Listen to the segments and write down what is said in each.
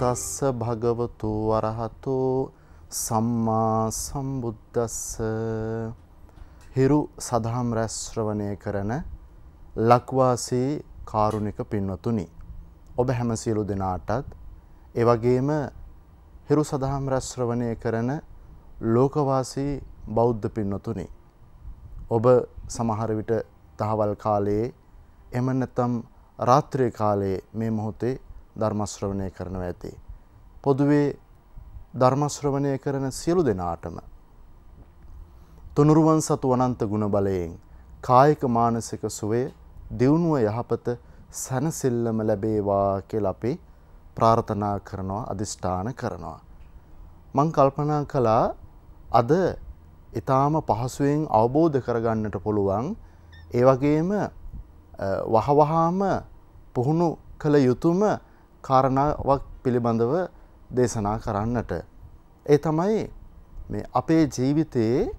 තස්ස භගවතු වරහතු සම්මා සම්බුද්දස්ස හිරු සදහම් රැස්ශ්‍රවණය කරන ලක්වාසී කාරුණික පින්වතුනි. ඔබ හැම සියලු දෙනාටත් එවගේම හිරු සදහම් රැස්ශ්‍රවණය කරන ලෝකවාසී බෞද්ධ පින්වතුනි. ඔබ සමහර විට දහවල් කාලයේ එම නැත්නම් රාත්‍රී කාලයේ මේ මොහොතේ ධර්මශ්‍රවණය කරනවා ඇති. පොදුවේ ධර්මශ්‍රවණය කරන සියලු දෙනාටම තුනුරුවන් සතු අනන්ත ගුණ බලයෙන් කායික මානසික සුවය දියුණුව යහපත සැනසෙල්ලම ලැබේවා කියලා අපි ප්‍රාර්ථනා කරනවා අදිෂ්ඨාන කරනවා. මං කල්පනා කළා අද ඊටාම පහසුවෙන් අවබෝධ කරගන්නට පුළුවන් ඒ වගේම වහවහාම පුහුණු කළ යුතුම කාරණාවක් පිළිබඳව දේශනා කරන්නට. ඒ තමයි මේ අපේ ජීවිතයේ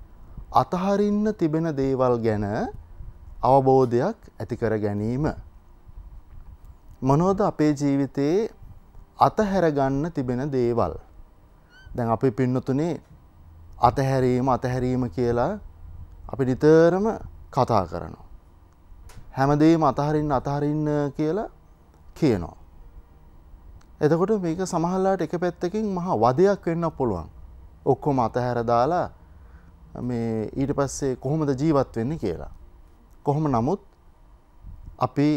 අතහරින්න තිබෙන දේවල් ගැන අවබෝධයක් ඇති කර ගැනීම. මොනවද අපේ ජීවිතයේ අතහැර ගන්න තිබෙන දේවල්. දැන් අපි පින්නතුනේ අතහැරීම අතහැරීම කියලා අපි නිතරම කතා කරනවා. හැමදේම අතහරින්න අතහරින්න කියලා කියනවා. එතකොට මේක සමහරලාට එක පැත්තකින් මහා වදයක් වෙන්න පුළුවන්. ඔක්කොම අතහැර දාලා මේ ඊට පස්සේ කොහොමද ජීවත් වෙන්නේ කියලා. කොහොම නමුත් අපි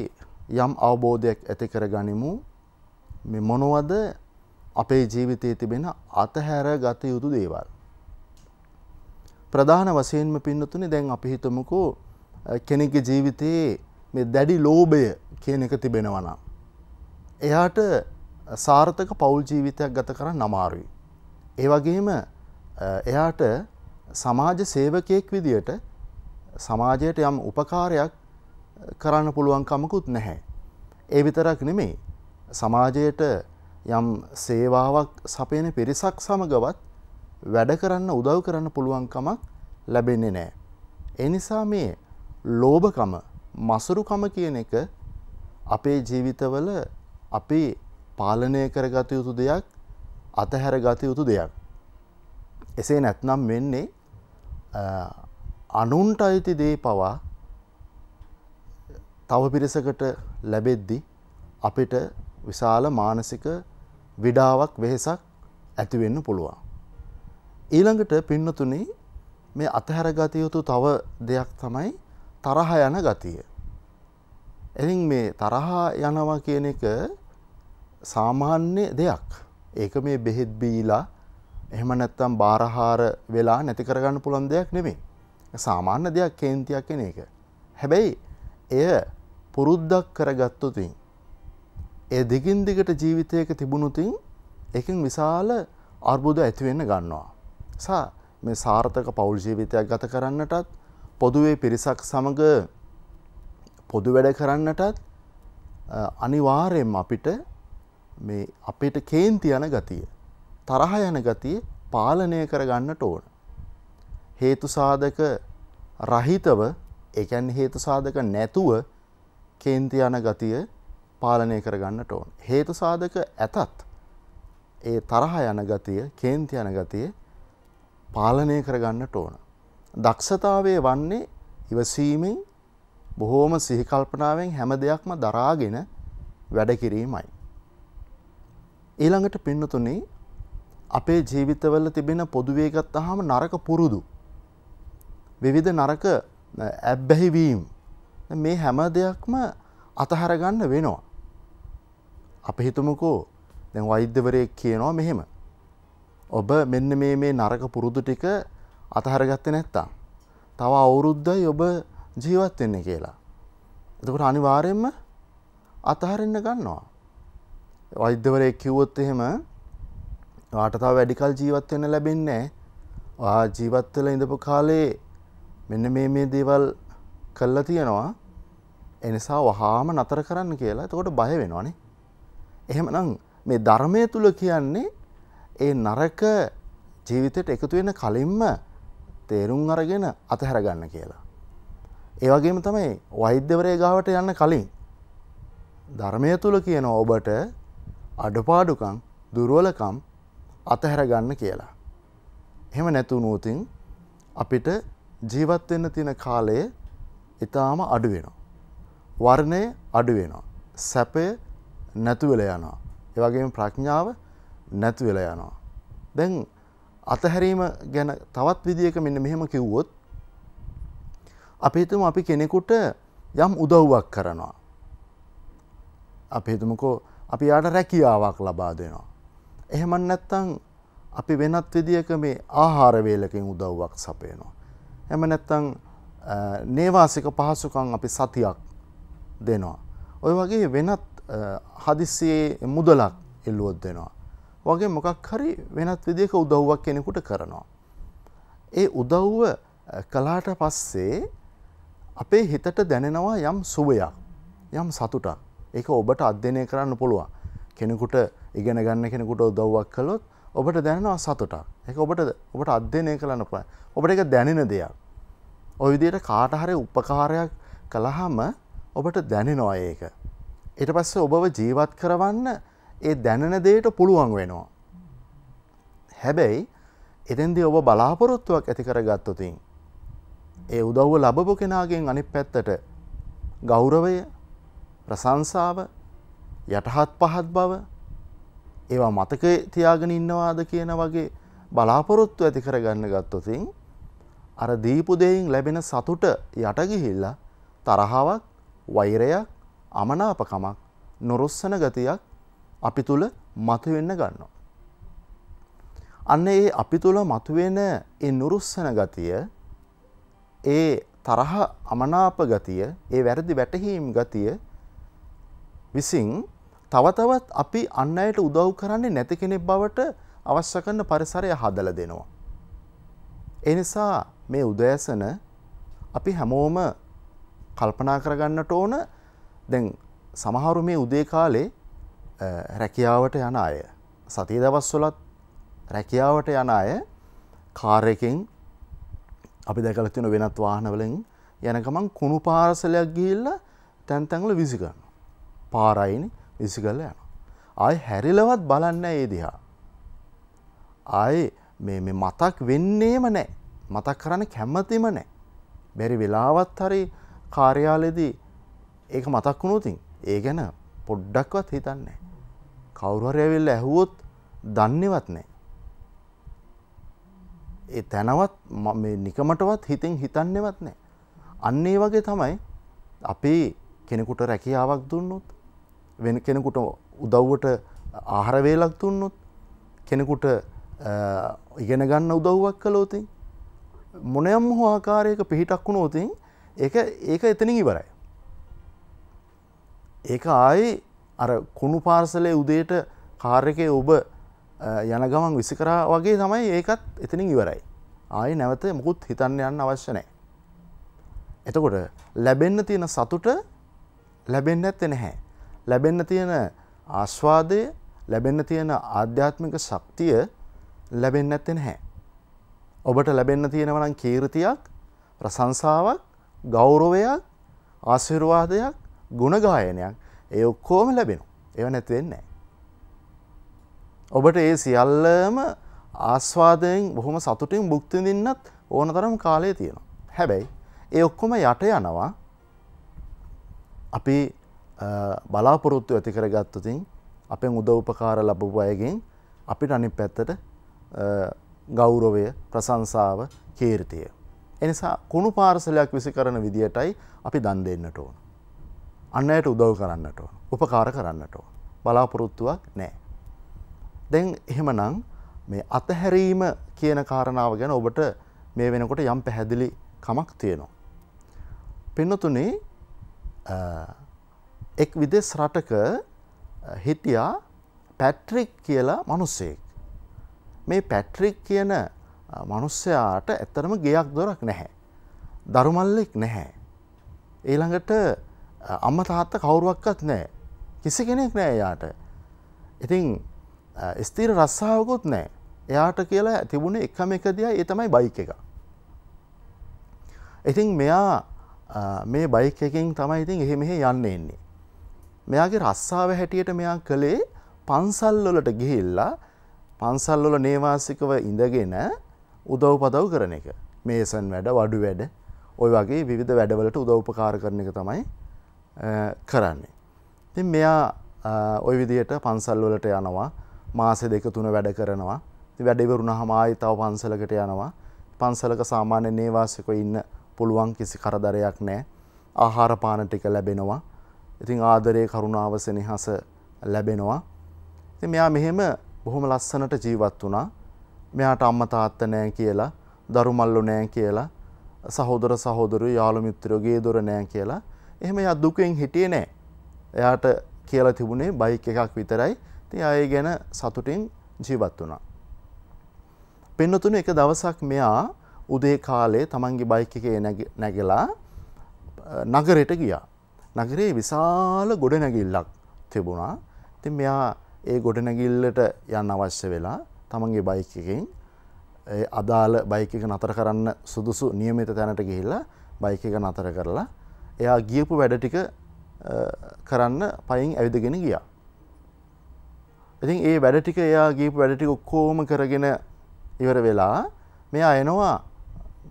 යම් අවබෝධයක් ඇති කර ගනිමු මේ මොනවද අපේ ජීවිතයේ තිබෙන අතහැර ගත යුතු දේවල්. ප්‍රධාන වශයෙන්ම පින්නතුනේ දැන් අපි හිතමුකෝ කෙනෙක්ගේ ජීවිතයේ මේ දැඩි ලෝභය කියන එක තිබෙනවා නම් එයාට සාර්ථක පවුල් ජීවිතයක් ගත කරන්න අමාරුයි. ඒ වගේම එයාට සමාජ සේවකයෙක් විදියට සමාජයට යම් උපකාරයක් කරන්න පුළුවන්කමකුත් නැහැ. ඒ විතරක් නෙමෙයි සමාජයට යම් සේවාවක් සපයන පිරිසක් සමගවත් වැඩ කරන්න උදව් කරන්න පුළුවන්කමක් ලැබෙන්නේ නෑ. ඒ නිසා මේ ලෝභකම මසුරුකම කියන එක අපේ ජීවිතවල අපි පාලනය කරගත යුතු දෙයක් අතහැර ගත යුතු දෙයක්. එසේ නැත්නම් වෙන්නේ අනුන්ට අයිති දේ පවා තව පිරිසකට ලැබෙද්දි අපිට විශාල මානසික විඩාවක් වෙහෙසක් ඇතිවෙන්න පුළුවන්. ඊළඟට පින්නතුනි මේ අතහැර ගත යුතු තව දෙයක් තමයි තරහ යන ගතිය. එතින් මේ තරහා යනවා කියන එක සාමාන්‍ය දෙයක්. ඒක මේ බෙහෙත් බීලා එහෙම නැත්තම් බාරහාර වෙලා නැති කරගන්න පුළුවන් දෙයක් නෙමෙයි. සාමාන්‍ය දෙයක් කේන්තියක් කෙන එක. හැබැයි එය පුරුද්දක් කරගත්තොතින් ඒ දිගින් දිගට ජීවිතයක තිබුණුතින් එකින් විශාල අර්බුද ඇතිවෙන්න ගන්නවා. සා මේ සාර්ථක පෞල් ජීවිතයක් ගත කරන්නටත් පොදුවේ පිරිසක් සමඟ පොදු වැඩ කරන්නටත් අනිවාර්යෙන්ම අපිට මේ අපිට කේන්ති යන ගතිය තරහ යන ගතිය පාලනය කරගන්නට ඕන. හේතු සාධක රහිතව එකැන් හේතු සාධක නැතුව කේන්ති යන ගතිය පාලනය කරගන්නට ඕන. හේතු සාධක ඇතත් ඒ තරහ යන ගතිය කේන්ති යන ගතිය පාලනය කරගන්නට ඕන. දක්ෂතාවය වන්නේ ඉවසීමෙන් බොහෝම සිහිකල්පනාවෙන් හැම දෙයක්ම දරාගෙන වැඩ කිරීමයි. ඊළඟට පින්නතුනේ අපේ ජීවිතවල තිබෙන පොදුවේ ගත්තාම නරක පුරුදු විවිධ නරක ඇබ්බැහිවීම් මේ හැම දෙයක්ම අතහර ගන්න වෙනවා. අපි හිතමුකෝ දැන් වෛද්‍යවරයෙක් කියනවා මෙහෙම. ඔබ මෙන්න මේ මේ නරක පුරුදු ටික අතහරගත්තේ නැත්තම් තව අවුරුද්දයි ඔබ ජීවත් වෙන්නේ කියලා. එතකොට අනිවාර්යයෙන්ම අතහරින්න ගන්නවා. වෛද්‍යවරයෙක් කිව්වොත් එහෙම වාට තව වැඩිකල් ජීවත් වෙන්න ලැබෙන්නේ නැහැ. ජීවත් වෙලා ඉඳපු කාලේ මෙන්න මේ මේ දේවල් කළා තියෙනවා. ඒ නිසා වහාම නතර කරන්න කියලා. එතකොට බය වෙනවනේ. එහෙමනම් මේ ධර්මය තුළ කියන්නේ ඒ නරක ජීවිතයට එකතු වෙන කලින්ම තේරුම් අරගෙන අතහැරගන්න කියලා. ඒවගේම තමයි වෛද්‍යවරය ගාවට යන්න කලින් ධර්මය තුළ කියන ඔබට අඩපාඩුකම් දුරුවලකම් අතහැරගන්න කියලා. එහෙම නැතුනූතින් අපිට ජීවත්වෙන්න තියෙන කාලය ඉතාම අඩු වෙනවා. වර්ණය අඩු වෙනවා. සැපය නැතුවෙල යනවා. ඒවගේම ප්‍රඥාව නැතිවෙල යනවා. දැන් අතහැරීම ගැන තවත් විදික මෙන්න මෙහෙම කිව්වොත් අපිතුම අපි කෙනෙකුට යම් උදව්වක් කරනවා. අපිතුමකෝ අපි යාට රැකියාවක් ලබා දෙනවා. එහෙමන් නැත්තං අපි වෙනත් විදික මේ ආහාරවේලකින් උදව්වක් සපයනවා. එම නැත්තං නේවාසික පහසුකං අපි සතියක් දෙනවා. ඔය වගේ වෙනත් හදිස්සියේ මුදලක් එල්ලුවොත් දෙනවා. වගේ මොකක් හරි වෙනත් විදික උදව්වක් කෙනෙකුට කරනවා. ඒ උදව්ව කලාට පස්සේ අපේ හිතට දැනෙනවා යම් සුවයක් යම් සතුටක්. ඒක ඔබට අධ්‍යනය කරන්න පුළුවන්. කෙනෙකුට ඉගෙන ගන්න කෙනෙකුට උදව්වක් කළොත් ඔබට දැනෙනවා සතුටක්. එක ඔබට ඔබට අධ්‍යනය කරන්න පුළ ඔබට එක දැනෙන දෙයක්. ඔය විදියට කාටහරි උපකාරයක් කළහම ඔබට දැනෙනවා ඒක. ඊට පස්සේ ඔබව ජීවත් කරවන්න ඒ දැනෙන දේට පුළුවන් වෙනවා. හැබැයි එතෙන්දි ඔබ බලාපොරොත්තුවක් ඇති කර ගත්තතින් ඒ උදව්ව ලබපු කෙනාගෙන් අනිත් පැත්තට ගෞරවය ප්‍රසංසාව යටහත් පහත් බව ඒවා මතක තියාගෙන ඉන්නවාද කියන වගේ බලාපොරොත්තු ඇති කරගන්න ගත්තොතින් අර දීපු දෙයින් ලැබෙන සතුට යටගිහිල්ලා තරහාවක් වෛරයක් අමනාපකමක් නොරොස්සන ගතියක් අපි තුළ මතුවෙන්න ගන්නවා. අන්න ඒ අපි තුළ මතුවෙන ඒ නුරුස්සන ගතිය ඒ තරහ අමනාප ගතිය ඒ වැරදි වැටහීම් ගතිය විසින් තවතවත් අපි අන්න අයට උදව් කරන්නේ නැති කෙනෙක් බවට අවශ්‍ය කරන පරිසරය හදල දෙනවා. එනිසා මේ උදෑසන අපි හැමෝම කල්පනා කරගන්නට ඕන දැන් සමහරු මේ උදේ කාලේ රැකියාවට යන අය සතිය දවස්වලත් රැකියාවට යන අය කාරයකින් අපි දැකල තින වෙනත් වාහනවලින් යන ගමන් කුණු පාරසලයක් ගිල්ල තැන්තැන්ල විසිගන්න පාරයිනි විසි කල්ල යන. ආය හැරිලවත් බලන්න ඒ දිහා. ආය මේ මතක් වෙන්නේම නෑ මතක් කරන්න කැම්මතිම නෑ. බැරි වෙලාවත් හරි කාර්යාලෙදී ඒක මතක් වුණුතින් ඒ ගැන පොඩ්ඩක්වත් හිතන්නේ. කවුරුහරයවෙල්ල ඇහුවොත් දන්නවත් නෑ. ඒ තැනවත් නිකමටවත් හිතින් හිතන්නවත් නෑ. අන්නේ වගේ තමයි අපි කෙනෙකුට රැකියාවක් දුන්නොත් වෙන කෙනෙකුට උදව්වට ආහරවේලක් දුන්නොත් කෙනෙකුට ඉගෙන ගන්න උදව්වක් කලෝතින් මොනයම් හෝ ආකාරයක පිහිටක් වුණෝතින් ඒක ඒක එතනින් ඉවරයි. ඒක ආයි අර කුණු පාර්සලේ උදේට කාර්යකය ඔබ යන ගමන් විසි කරා වගේ තමයි ඒකත් එතනින් ඉවරයි. ආයි නැවත මුකුත් හිතන්න යන්න අවශ්‍ය නෑ. එතකොට ලැබෙන්න තියෙන සතුට ලැබෙන්න ඇත්ත නැහැ. ලැබෙන්න තියෙන ආස්වාදය ලැබෙන්න තියෙන ආධ්‍යාත්මික ශක්තිය ලැබෙන්න ඇත්තෙන හැ. ඔබට ලැබෙන්න තියෙනවනම් කීර්තියක් ප්‍රසංසාවක් ගෞරවයක් ආශිර්වාදයක් ගුණගායනයක් ඒ ඔක්කෝම ලැබෙනු එව නැතිවෙන්නේ. ඔබට ඒ සියල්ලම ආස්වාදයෙන් බොහොම සතුටින් බුක්තිදින්නත් ඕන තරම් කාලය තියෙනවා. හැබැයි ඒ ඔක්කොම යට යනවා අපි බලාපොරොත්තු ඇති කරගත්තතින් අපෙන් උදව්පකාර ලබපු අයගෙන් අපිට අනි පැත්තට ගෞරවය ප්‍රසංසාව කීර්තිය. එනිසා කුණු පාර්සලයක් විසි කරන විදිහටයි අපි දන් දෙන්නට ඕන. අන්නයට උදව් කරන්නට ඕන උපකාර කරන්නට ඕන බලාපොරොත්තුවක් නෑ. දැන් එහෙමනං මේ අතහැරීම කියන කාරණාව ගැන ඔබට මේ වෙනකොට යම් පැහැදිලි කමක් තියෙනවා. පෙන්නතුනේ එක් විදෙස් රටක හිටියා පැට්‍රික් කියලා මනුස්සෙක්. මේ පැට්‍රික් කියන මනුස්සයාට ඇත්තරම ගෙයක් දොරක් නැහැ. දරුමල්ලෙක් නැහැ. ඊළඟට අම්ම තාත්ත කවුරුවක්වත් නෑ. කිසි කෙනෙක් නෑ යාට. ඉතින් ස්තීර රස්සාාවකුත් නෑ එයාට කියලා තිබුණ එකම එක දිය ඒ තමයි බයික එක. ඉතින් මෙයා මේ බයික එකින් තමයි ඉතින් එහෙ මෙහෙ යන්න එන්නේ. මෙයාගේ රස්සාාව හැටියට මෙයා කළේ පන්සල්ලොලට ගිහිල්ලා පන්සල්ලොල නේවාසිකව ඉඳගෙන උදව් පදව් කරන එක මේසන් වැඩ වඩු වැඩ ඔය වගේ විවිධ වැඩවලට උදව්පකාර කරන එක තමයි කරන්නේ. තින් මෙයා ඔය විදියට පන්සල්වලට යනවා. මාසෙ දෙක තුන වැඩ කරනවා. වැඩිවරුණ හමයි තව පන්සලකට යනවා. පන්සලක සාමාන්‍ය නේවාසික ඉන්න පුළුවන් කිසි කරදරයක් නෑ ආහාර පාන ටික ලැබෙනවා. ඉතින් ආදරය කරුණාව සෙනෙහස ලැබෙනවා. ඉතින් මෙයා මෙහෙම බොහොම ලස්සනට ජීවත් වුණා. මෙයාට අම්මා තාත්තා නෑ කියලා දරු මල්ලු නෑ කියලා සහෝදර සහෝදරු යාළු මිත්‍රයෝ ගේ දොර නෑ කියලා එහෙම එයා දුකෙන් හිටියේ නෑ. එයාට කියලා තිබුණේ බයික් එකක් විතරයි. ඉතින් ආයේ ගැන සතුටින් ජීවත් වුණා. පෙන්නතුන එක දවසක් මෙයා උදේ කාලේ තමන්ගේ බයික් එකේ නැගලා නගරයට ගියා. නගරේ විශාල ගොඩනැගිල්ලක් තිබුණා. ඉතින් මෙයා ඒ ගොඩනැගිල්ලට යන්න අවශ්‍ය වෙලා තමන්ගේ බයික් එකෙන් අදාළ බයික එක නතර කරන්න සුදුසු නියමිත තැනට ගිහිල්ලා බයික එක නතර කරලා එයා ගියපු වැඩ ටික කරන්න පයින් ඇවිදගෙන ගියා. ඉතින් ඒ වැඩ ටික එයා ගියපු වැඩ ටික ඔක්කොම කරගෙන ඉවර වෙලා මෙයා එනවා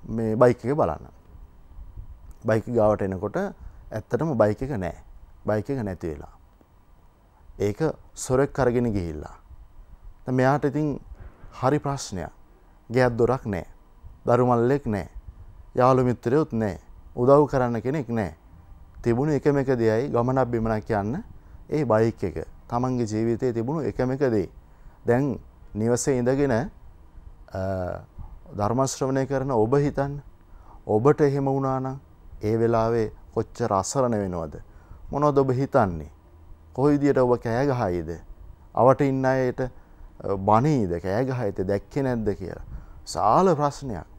මේ බයික් එක බලන්න. බයික් ගාවට එනකොට ඇත්තටම බයික එක නෑ. බයික එක නැති වෙලා. ඒක සොරෙක් කරගෙන ගිහිල්ලා. මෙයාට ඉතින් හරි ප්‍රශ්නයක්. ගෙයක් දොරක් නෑ. දරුමල්ලෙක් නෑ. යාළු මිත්‍රයොත් නෑ. උදව් කරන්න කෙනෙක් නෑ. තිබුණු එකම එක දෙයයි ගමනක් බිමනක් යන්න ඒ බයික් එක. තමන්ගේ ජීවිතයේ තිබුණු එකම එක දේ. දැන් නිවසේ ඉඳගෙන ධර්මශ්‍රවණය කරන ඔබ හිතන්න. ඔබට එහෙම වුණා නම් ඒ වෙලාවේ කොච්චර අසරණ වෙනවද? මොනවද ඔබ හිතන්නේ? කොයි විදියට ඔබ කෑ ගහයිද? අවට ඉන්න අයට බනීද කෑ ගහයිද දැක්කේ නැද්ද කියලා. සාල ප්‍රශ්නයක්.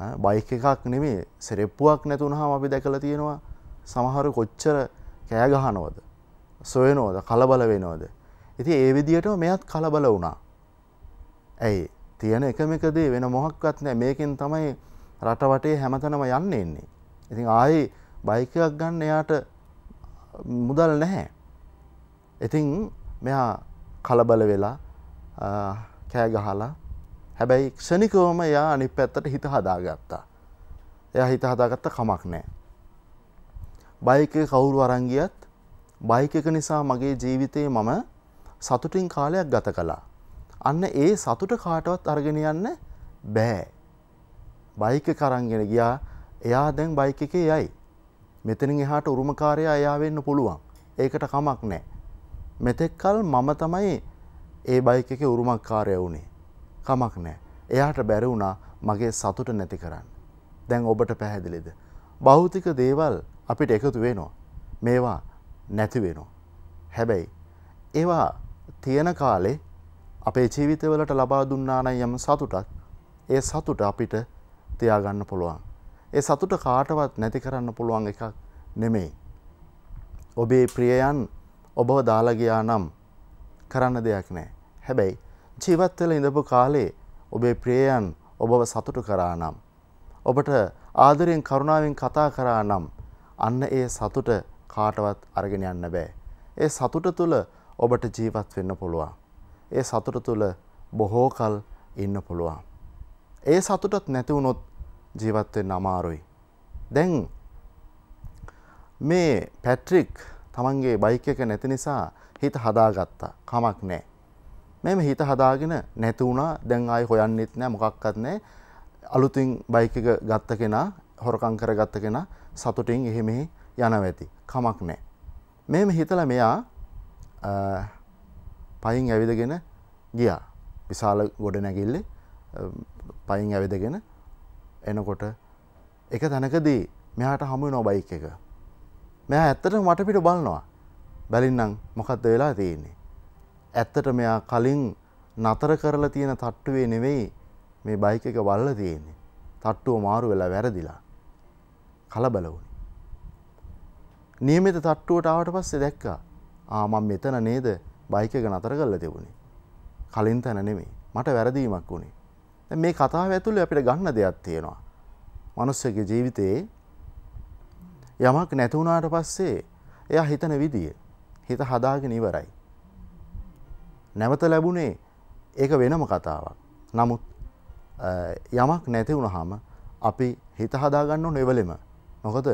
බයික් එකක් නෙමේ සෙරෙප්පුවක් නැතුනහම අපි දැකලා තියෙනවා සමහර කොච්චර කෑ ගහනවද? සොයනවද කලබල වෙනවද? ඉතින් ඒ විදිහටම මෙයත් කලබල වුණා. ඇයි? තියෙන එකම එක දේ වෙන මොහක්වත් නැහැ. මේකෙන් තමයි රට වටේ හැමතැනම යන්න එන්නේ. ඉතින් ආයේ බයික් එකක් ගන්න එයාට මුදල් නැහැ. ඉතින් මෙයා කලබල වෙලා කෑ ගහලා හැබැයි ක්ෂණිකවම එයා අනිත් පැත්තට හිත හදාගත්තා. එයා හිත හදාගත්ත කමක් නැහැ. බයික් එක කවුරු අරන් ගියත් බයික් එක නිසා මගේ ජීවිතේ මම සතුටින් කාලයක් ගත කළා. අන්න ඒ සතුට කාටවත් අරගෙන යන්න බෑ. බයික් එක අරන්ගෙන ගියා. එයා දැන් බයික් එකේ යයි. මෙතනින් එහාට උරුමකාරයා එයා වෙන්න පුළුවන්. ඒකට කමක් නැහැ. මෙතෙක් කල් මම තමයි ඒ බයික එක උරුමක්කාරය වුණේ. කමක් නෑ. එයාට බැරි වුණා මගේ සතුට නැති කරන්න. දැන් ඔබට පැහැදිලිද. භෞතික දේවල් අපිට එකතු වෙනවා. මේවා නැති වෙනවා. හැබැයි ඒවා තියෙන කාලේ අපේ ජීවිතවලට ලබා දුන්නාන යම් සතුටක් ඒ සතුට අපිට තියාගන්න පුළුවන්. ඒ සතුට කාටවත් නැති කරන්න පුළුවන් එකක් නෙමෙයි. ඔබේ ප්‍රියයන් ඔබව දාලගයා නම් කරන්න දෙයක් නෑ. හැබැයි ජීවත්වල ඉඳපු කාලේ ඔබේ ප්‍රියයන් ඔබව සතුටු කරා නම්. ඔබට ආදරයෙන් කරුණාවෙන් කතා කරා නම් අන්න ඒ සතුට කාටවත් අරගෙන යන්න බෑ. ඒ සතුට තුළ ඔබට ජීවත් වෙන්න පුළුවන්. ඒ සතුට තුළ බොහෝ කල් ඉන්න පුළුවන්. ඒ සතුටත් නැතිවුණොත් ජීවත්වෙන් අමාරුයි. දැන් මේ පැට්‍රික් තමන්ගේ බයික එක නැති නිසා හිත හදාගත්තා කමක් නෑ. මෙම හිත හදාගෙන නැති වුණා දැන් ආයි හොයන්නෙත් නෑ මොකක්වත් නෑ අලුතින් බයික එක ගත්ත කෙනා හොරකං කර ගත්ත කෙනා සතුටින් එහෙ මෙහි යනව ඇති කමක් නෑ. මෙම හිතල මෙයා පයින් ඇවිදගෙන ගියා විශාල ගොඩ නැගිල්ලේ පයින් ඇවිදගෙන එනකොට එක තැනකදී මෙයාට හමු නො බයික් එක මෙයා ඇත්තට මට පිට බලනවා. බැලින්නම් මොකක්ද වෙලා තියෙන්නේ. ඇත්තට මෙයා කලින් නතර කරලා තියෙන තට්ටුවේ නෙවෙයි මේ බයික එක වල්ල තියෙන්නේ. තට්ටුව මාරු වෙලා වැරදිලා. කලබල වුණේ. නියමිත තට්ටුවට ආවට පස්සේ දැක්කා ආ මම මෙතන නේද බයික එක නතර කරලා තිබුණේ. කලින් තැන නෙමෙයි. මට වැරදීමක් වුණේ. දැන් මේ කතාව ඇතුලේ අපිට ගන්න දෙයක් තියෙනවා. මනුස්සයෙකුගේ ජීවිතේ යමක් නැති වුණාට පස්සේ එයා හිතන විදිය හිත හදාගෙන ඉවරයි. නැවත ලැබුණේ ඒක වෙනම කතාවක්. නමුත් යමක් නැති වුණාම අපි හිත හදාගන්න ඕන එවලෙම. මොකද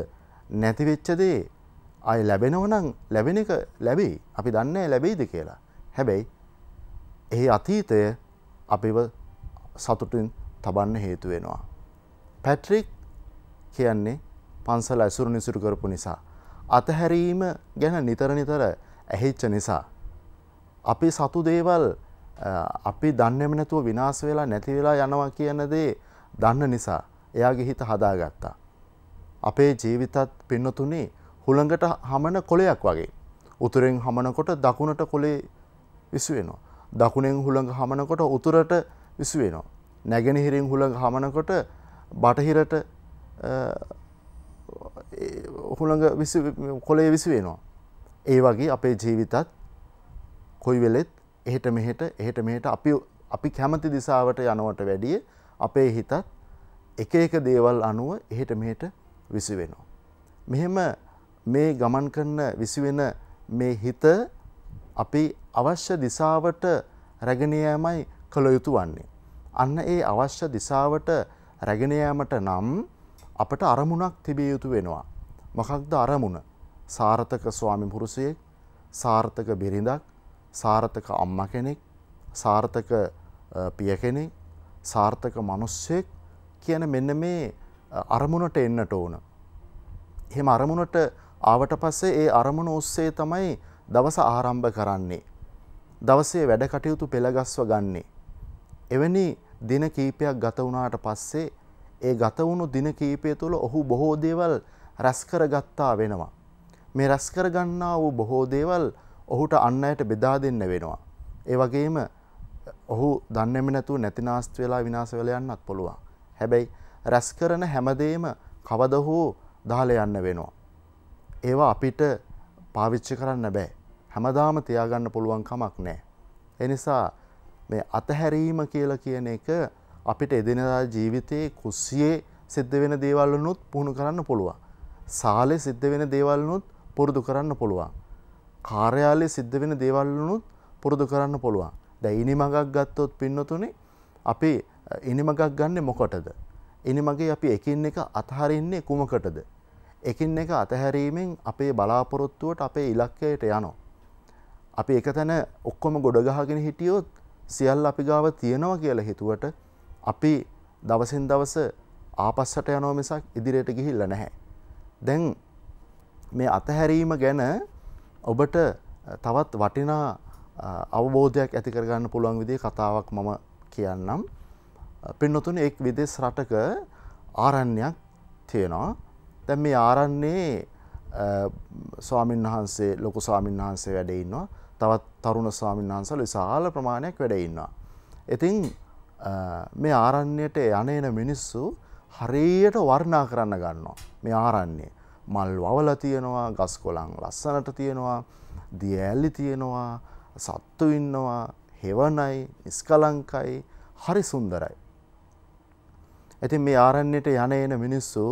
නැති වෙච්ච දේ ආය ලැබෙනව නම් ලැබෙන එක ලැබෙයි. අපි දන්නේ ලැබෙයිද කියලා. හැබැයි එහි අතීතය අපිව සතුටින් තබන්න හේතු වෙනවා. පැට්‍රික් කියන්නේ පන්සල ඇසුරු නිසුරු කරපු නිසා. අතහැරීම ගැන නිතර නිතර ඇහිච්ච නිසා. අපි සතු දේවල් අපි දන්නෙම නැතුව විනාශ වෙලා නැති වෙලා යනවා කියන දේ දන්න නිසා එයාගේ හිත හදාගත්තා. අපේ ජීවිතත් පින්නතුනේ හුළඟට හමන කොලයක් වගේ. උතුරෙන් හමනකොට දකුණට කොලේ විසු වෙනවා. දකුණෙන් හුළඟ හමනකොට උතුරට විසු වෙනවා. නැගෙනහිරින් හුළඟ හමනකොට බටහිරට හුළඟ කොලේ විසි වෙනවා. ඒ වගේ අපේ ජීවිතත් කොයි වෙලෙත් එහෙට මෙහෙට එහෙට මෙහෙට අපි අපි කැමති දිසාවට යනවට වැඩිය අපේ හිතත් එක එක දේවල් අනුව එහෙට මෙහෙට විසි වෙනවා. මෙහෙම මේ ගමන් කරන විසිවෙන මේ හිත අපි අවශ්‍ය දිසාවට රැගෙනයමයි කළ යුතු වන්නේ. අන්න ඒ අවශ්‍ය දිසාවට රැගෙනයෑමට නම් අපට අරමුණක් තිබිය යුතු වෙනවා. මොකක්ද අරමුණ සාර්ථක ස්වාමි පුරුසයෙක් සාර්ථක බිරිඳක් සාර්ථක අම්ම කෙනෙක් සාර්ථක පිය කෙනෙක් සාර්ථක මනුස්සයෙක් කියන මෙන්න මේ අරමුණට එන්නට ඕන. එහෙම අරමුණට ආවට පස්සේ ඒ අරමුණ ඔස්සේ තමයි දවස ආරම්භ කරන්නේ. දවසේ වැඩ කටයුතු පෙළගස්ව ගන්නේ. එවැනි දින කීපයක් ගත වුණාට පස්සේ ඒ ගත වුණු දින කීපය තුළ ඔහු බොහෝ දේවල් රැස්කර ගත්තා වෙනවා. මේ රැස්කර ගන්නා වූ බොහෝ දේවල් ඔහුට අන්න අයට බෙදා දෙන්න වෙනවා. ඒ වගේම ඔහු දන්නෙම නැතුව නැතිනාස්ති වෙලා විනාශ වෙලා යන්නත් පුළුවන්. හැබැයි රැස් කරන හැමදේම කවද හෝ දාලා යන්න වෙනවා. ඒවා අපිට පාවිච්චි කරන්න බෑ. හැමදාම තියාගන්න පුළුවන් කමක් නැහැ. ඒ නිසා මේ අතහැරීම කියලා කියන එක අපිට එදිනදා ජීවිතයේ කුස්සියේ සිද්ධ වෙන දේවල් වලුත් පුහුණු කරන්න පුළුවන්. සාලේ සිද්ධ වෙන දේවල් වලුත් පුරුදු කරන්න පුළුවන්. කාර්යාලයේ සිද්ධ වෙන දේවල් වලුත් පුරුදු කරන්න පුළුවන්. දැන් ඉනිමගක් ගත්තොත් පින්නතුනේ අපි ඉනිමගක් ගන්නෙ මොකටද? ඉනිමගේ අපි එකින් එක අතහරින්නේ කුමකටද? එකින් එක අතහැරීමෙන් අපේ බලාපොරොත්තුවට අපේ ඉලක්කයට යනවා. අපි එක තැන ඔක්කොම ගොඩගහගෙන හිටියොත් සියල්ල අපි ගාව තියෙනවා කියලා හිතුවට අපි දවසින් දවස ආපස්සට යනෝ මිසක් ඉදිරියට ගිහිල්ල නැහැ. දැන් මේ අතහැරීම ගැන ඔබට තවත් වටිනා අවබෝධයක් ඇති කරගන්න පුළුවන් විදිහේ කතාවක් මම කියන්නම්. පින්නතුනේ එක් විදේශ රටක ආරණ්‍යයක් තියෙනවා. දැන් මේ ආරණ්‍යයේ ස්වාමින් වහන්සේ ලොකු ස්වාමින් වහන්සේ වැඩ ඉන්නවා. තවත් තරුණ ස්වාමීන් වහන්සේලා විශාල ප්‍රමාණයක් වැඩ ඉන්නවා. ඉතින් මේ ආරණ්‍යයට යන මිනිස්සු හරියට වර්ණා කරන්න ගන්නවා. මේ ආරණ්‍ය මල් වවලා තියෙනවා, ගස් කොළන් ලස්සනට තියෙනවා, දිය ඇලි තියෙනවා, සත්තු ඉන්නවා, හෙවණයි, නිස්කලංකයි, හරි සුන්දරයි. ඉතින් මේ ආරණ්‍යයට යන එන මිනිස්සු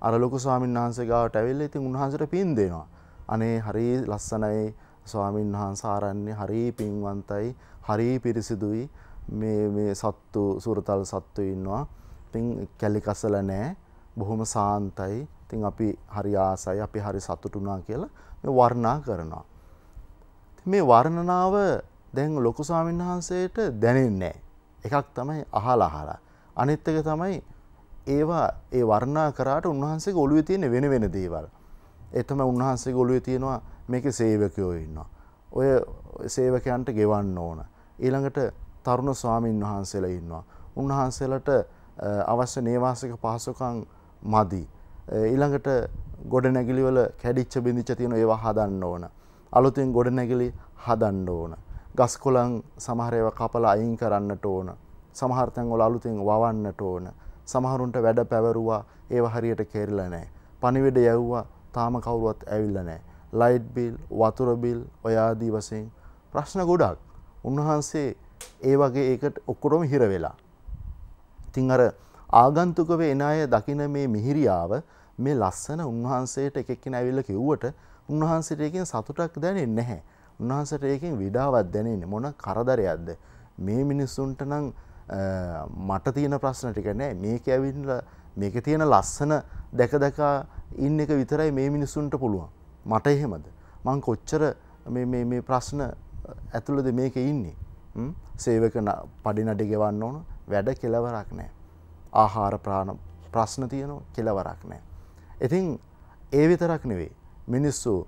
අර ලොකු ස්වාමීන් වහන්සේ ගාවට ඇවිල්ලා ඉතින් උන්වහන්සේට පින් දෙනවා. අනේ හරි ලස්සනයි. ස්වාමීන් වහන්ස ආරන්නේ හරි පින්වන්තයි හරි පිරිසිදුයි. මේ මේ සත්තු සුරතල් සත්තු ඉන්නවා. ඉතින් කැලි කසල නෑ. බොහොම සාන්තයි. ඉතින් අපි හරි ආසයි අපි හරි සතුටුනා කියලා මේ වර්ණා කරනවා මේ වර්ණනාව දැන් ලොකු ස්වාමීන් වහන්සේට දැනෙන්නේ එකක් තමයි අහලා අහලා අනිත් එක තමයි ඒවා ඒ වර්ණා කරාට උන්වහන්සේගේ ඔළුවේ තියෙන වෙන වෙන දේවල් ඒ තමයි උන්වහන්සේගේ ඔළුවේ තියෙනවා මේක සේවකයෝ ඉන්නවා. ඔය සේවකයන්ට ගෙවන්න ඕන. ඊළඟට තරුණ ස්වාමීන් වහන්සේලා ඉන්නවා. උන්වහන්සේලට අවශ්‍ය නේවාසික පහසුකම් මදි. ඊළඟට ගොඩනැගිලිවල කැඩිච්ච බිඳිච්ච තියෙන ඒවා හදන්න ඕන. අලුතින් ගොඩනැගිලි හදන්න ඕන. ගස් කොළන් සමහර ඒවා කපලා අයින් කරන්නට ඕන. සමහර තැන්වල අලුතින් වවන්නට ඕන. සමහරුන්ට වැඩ පැවරුවා ඒව හරියට කෙරිලා නැහැ. පණිවිඩ යවුවා තාම කවුරුවත් ඇවිල්ලා නැහැ. ලයිට් බිල් වතුර බිල් ඔයාදී වසයෙන් ප්‍රශ්න ගොඩක් උන්වහන්සේ ඒ වගේ ඒකට ඔක්කොටම හිර වෙලා. තිං අර ආගන්තුකව එන අය දකින මේ මිහිරියාව මේ ලස්සන උන්වහන්සේට එකෙක්කෙන ඇවිල්ල කිව්වට උන්වහන්සේට ඒකින් සතුටක් දැනෙන් නැහැ. උන්වහන්සට ඒකින් විඩාවත් දැනෙන්නේ මොන කරදරයක්ද. මේ මිනිස්සුන්ට නං මට තියෙන ප්‍රශ්න ටික නෑ මේක ඇවිල්ල මේක තියෙන ලස්සන දැක දැකා ඉන්න එක විතරයි මේ මිනිස්සුන්ට පුළුවන්. මට එහෙමද. මං කොච්චර මේ ප්‍රශ්න ඇතුළද මේක ඉන්නේ. සේවක පඩි නඩි ගෙවන්න ඕන වැඩ කෙලවරක් නෑ. ආහාර ප්‍රාණ ප්‍රශ්න තියනවා කෙලවරක් නෑ. ඉතින් ඒ විතරක් නෙවෙයි. මිනිස්සු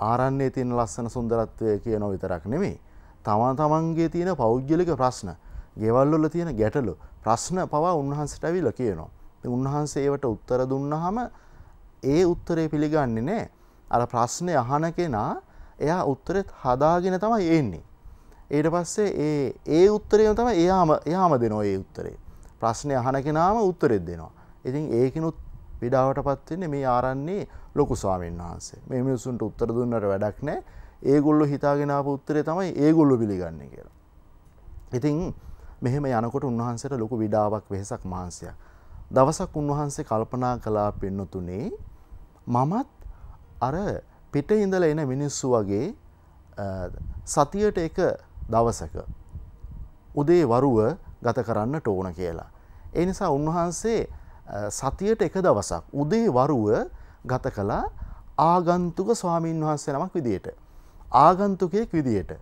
ආරන්නේ තියෙන ලස්සන සුන්දරත්වය කියනෝ විතරක් නෙමෙයි. තමා තමන්ගේ තියෙන පෞද්ගලික ප්‍රශ්න ගෙවල්ලොල තියෙන ගැටලු ප්‍රශ්න පවා උන්වහන්සට ඇවිල කියනවා. උන්වහන්සේ ඒවට උත්තර දුන්නහම ඒ උත්තරේ පිළිගන්නේ නෑ අර ප්‍රශ්නය අහන කෙනා එයා උත්තරෙත් හදාගෙන තමයි එන්නේ. ඊට පස්සේ ඒ ඒ උත්තරයම තම එයාම එයාම දෙනවා ඒ උත්තරේ. ප්‍රශ්නය අහන කෙනාම උත්තරෙත් දෙනවා. ඉතින් ඒකිනුත් පිඩාවට පත්වෙන්නේ මේ ආරන්නේ ලොකු ස්වාමීන් වහන්සේ මේ මිනිසුන්ට උත්තර දුන්නට වැඩක් නෑ ඒගොල්ලො හිතාගෙනාව උත්තරේ තමයි ඒගොල්ලො පිළිගන්න කියලා. ඉතින් මෙහෙම යනකොට උන්වහන්සේට ලොකු විඩාවක් වෙහෙසක් මහන්සයක්. දවසක් උන්වහන්සේ කල්පනා කලා පෙන්නතුනේ මමත් අර පිට ඉඳල එන මිනිස්සු වගේ සතියට එක දවසක උදේ වරුව ගත කරන්නට ඕන කියලා. ඒ නිසා උන්වහන්සේ සතියට එක දවසක් උදේ වරුව ගත කළා ආගන්තුක ස්වාමීන් වහන්සේ නමක් විදියට. ආගන්තුකයෙක් විදියට.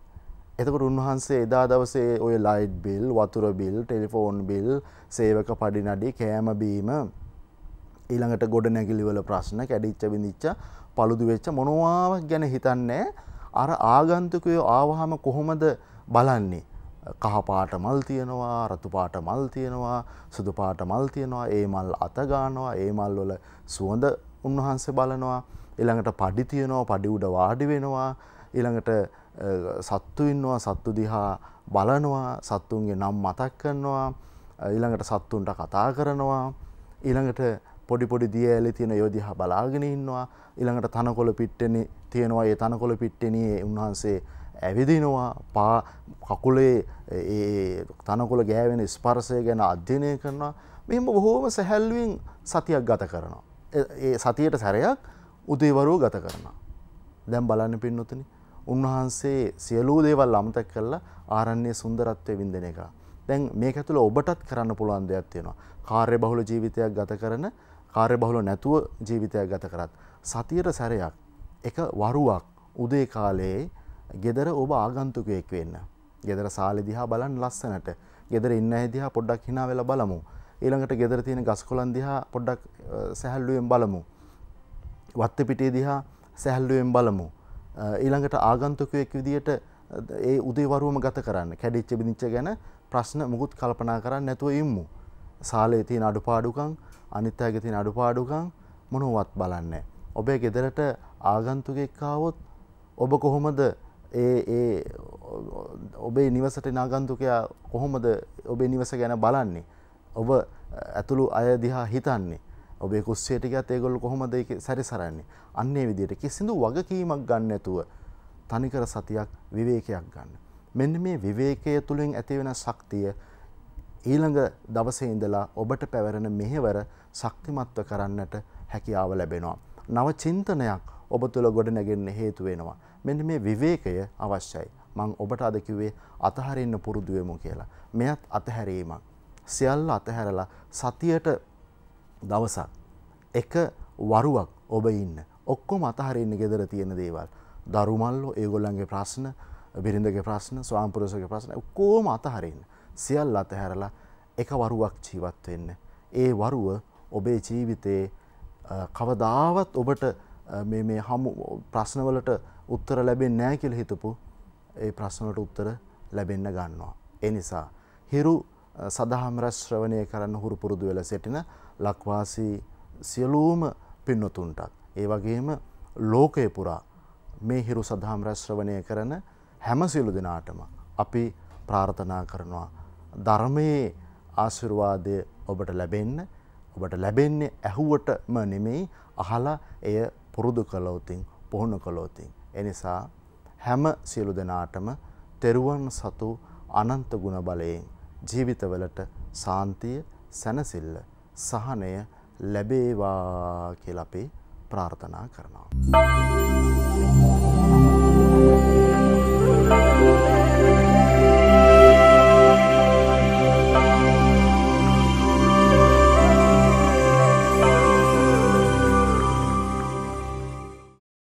එතකට උන්වහන්සේ එදා දවසේ ඔය ලයිට් බිල් වතුර බිල් ටෙලිෆෝන් බිල් සේවක පඩි නඩි කෑමබීම ඊළඟට ගොඩ නැගිලිවල ප්‍රශ්න කැඩිච්ච විදිච්ච පළුදු වෙච්ච මොනවාවක් ගැන හිතන්නේ අර ආගන්තුකයෝ ආවහම කොහොමද බලන්නේ කහපාට මල් තියෙනවා රතුපාට මල් තියෙනවා සුදුපාට මල් තියෙනවා ඒ මල් අතගානවා ඒ මල් වල සුවඳ උන්වහන්සේ බලනවා. ඊළඟට පඩි තියෙනවා පඩි උඩ වාඩි වෙනවා. ඊළඟට සත්තු ඉන්නවා සත්තු දිහා බලනවා සත්තුන්ගේ නම් මතක් කරනවා. ඊළඟට සත්තුන්ට කතා කරනවා. ඊළඟට පොඩි පොඩි දිය ඇලි තියෙන යෝදිහා බලාගෙන ඉන්නවා. ඊළඟට තනකොළ පිට්ටෙන තියෙනවා ඒ තනකොළ පිට්ටෙනයේ උන්වහන්සේ ඇවිදිනවා පා කකුලේ තනකොළ ගෑවෙන ස්පර්සය ගැන අධ්‍යනය කරනවා මෙම බොහෝම සැහැල්ුවෙන් සතියක් ගත කරනවා. ඒ සතියට සැරයක් උදේවරුව ගත කරනවා. දැම් බලන්න පින්නොතන උන්වහන්සේ සියලූ දේවල් අමතක් කරලා ආරන්නේ සුන්දරත්වය විඳන එක. දැන් මේක ඇතුළ ඔබටත් කරන්න පුළුවන් දෙයක් තියෙනවා. කාර්ය බහුල ජීවිතයක් ගත කරන කාර්ය බහුල නැතුව ජීවිතයක් ගත කරත්. සතියට සැරයක් එක වරුවක් උදේ කාලයේ ගෙදර ඔබ ආගන්තුකයෙක් වෙන්න. ගෙදර සාලි දිහා බලන් ලස්සනට ගෙදර ඉන්න දිහා පොඩ්ඩක් හිනා වෙලා බලමු. ඊළඟට ගෙදර තියෙන ගස් කොළන් දිහා පොඩ්ඩක් සැහැල්ලුවෙන් බලමු. වත්ත පිටේ දිහා සැහැල්ලුවෙන් බලමු. ඊළඟට ආගන්තුකයෙක් විදියට ඒ උදේවරුවම ගත කරන්න කැඩිච්ච බිනිච්ච ගැන ප්‍රශ්න මුකුත් කල්පනා කරන්න නැතුව ඉම්මු. සාලේ තියෙන අඩුපාඩුකම් අනිත් අයගේ තියෙන අඩුපාඩුකම් මොනවත් බලන්නේ. ඔබේ ගෙදරට ආගන්තුකෙක් ආවොත් ඔබ කොහොමද ඒ ඒ ඔබේ නිවසට නාගන්තුකයා කොහොමද ඔබේ නිවස ගැන බලන්නේ. ඔබ ඇතුළු අය දිහා හිතන්නේ. ඔබේ කුස්සේටිකත් ඒගොල්ල කොහොමද ඒක සැරිසරන්නේ. අන්නේ විදියට කිසිදු වගකීමක් ගන්න ඇතුව තනිකර සතියක් විවේකයක් ගන්න. මෙන්න මේ විවේකය තුළින් ඇතිවෙන ශක්තිය ඊළඟ දවසේ ඉඳලා ඔබට පැවරෙන මෙහෙවර ශක්තිමත්ව කරන්නට හැකියාව ලැබෙනවා. නව චින්තනයක් ඔබ තුළ ගොඩනැගෙන්න හේතු වෙනවා. මෙන්න මේ විවේකය අවශ්‍යයි. මං ඔබට අද කිව්වේ අතහරින්න පුරුදු වෙමු කියලා. මෙයත් අතහැරීමක්. සියල්ල අතහැරලා සතියට දවසක් එක වරුවක් ඔබ ඉන්න. ඔක්කොම අතහරින්න ගෙදර තියෙන දේවල්. දරුමල්ලෝ ඒගොල්ලන්ගේ ප්‍රශ්න බිරිඳගේ ප්‍රශ්න ස්වාම්පුරසගේ ප්‍රශ්න ඔක්කෝම අතහරින්න. සියල් අතහැරලා එක වරුවක් ජීවත් වෙන්න. ඒ වරුව ඔබේ ජීවිතයේ කවදාවත් ඔබට මේ හමු ප්‍රශ්නවලට උත්තර ලැබෙන් නෑ කියල හිතපු ඒ ප්‍රශ්නට උත්තර ලැබෙන්න ගන්නවා. එනිසා හිරු සදහම් රැස් ශ්‍රවණය කරන්න හුරු පුරුදු වෙල සිටින ලක්වාසී සියලූම පින්නතුන්ටත්. ඒ වගේම ලෝකය පුරා මේ හිරු සදහම් රැස් ශ්‍රවණය කරන හැම සියලු දෙනාටම අපි ප්‍රාර්ථනා කරනවා. ධර්මයේ ආශිර්වාදය ඔබට ලැබෙන්න ඔබට ලැබෙන්නේ ඇහුවටම නෙමෙයි අහලා එය පුරුදු කළෝතින් පුහුණු කළෝතින්. එනිසා හැම සියලු දෙනාටම තෙරුවන් සතු අනන්ත ගුණ බලයෙන් ජීවිතවලට සාන්තිය සැනසිල්ල සහනය ලැබේවා කියලා අපි ප්‍රාර්ථනා කරනවා.